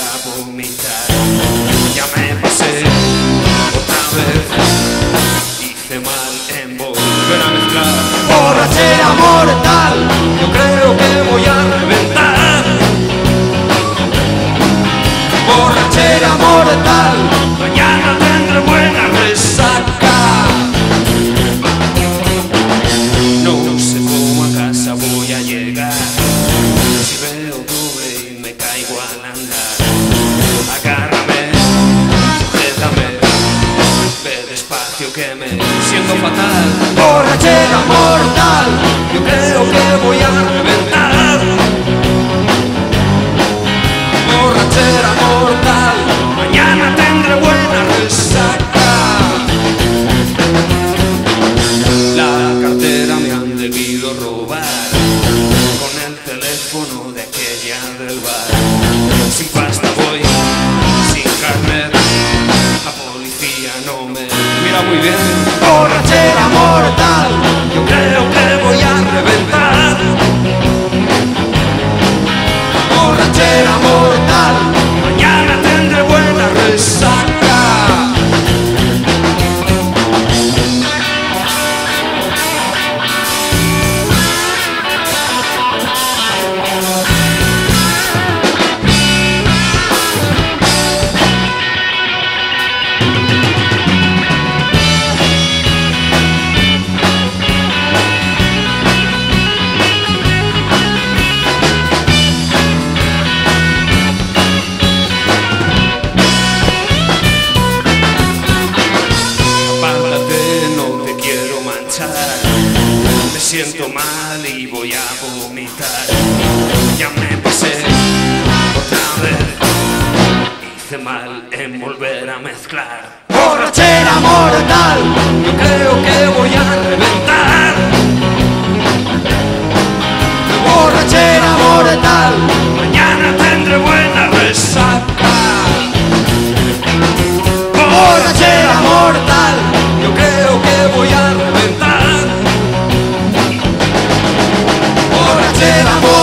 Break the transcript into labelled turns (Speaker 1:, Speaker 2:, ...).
Speaker 1: a vomitar. Ya me pasé otra vez, hice mal en volver a mezclar.
Speaker 2: Borrachera mortal,
Speaker 1: yo creo que voy a reventar.
Speaker 2: Borrachera mortal,
Speaker 1: mañana tendré buena resaca. No sé cómo a casa voy a llegar. Si veo tuve y me caigo a la despacio que me siento fatal.
Speaker 2: Borrachera mortal,
Speaker 1: Yo creo que voy a reventar.
Speaker 2: borrachera mortal.
Speaker 1: Mañana tendré buena resaca. La cartera me han debido robar con el teléfono de aquella del bar. Muy bien. siento mal y voy a vomitar. Ya me pasé otra vez. Hice mal en volver a mezclar.
Speaker 2: Borrachera mortal,
Speaker 1: yo creo que voy a reventar.
Speaker 2: Borrachera mortal,
Speaker 1: mañana tendré buena resaca.
Speaker 2: Borrachera mortal,
Speaker 1: yo creo que voy a del amor.